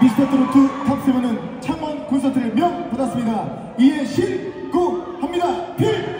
미스터트로트 탑세븐은 창원 콘서트의 명 받았습니다. 이에 실고합니다. 필!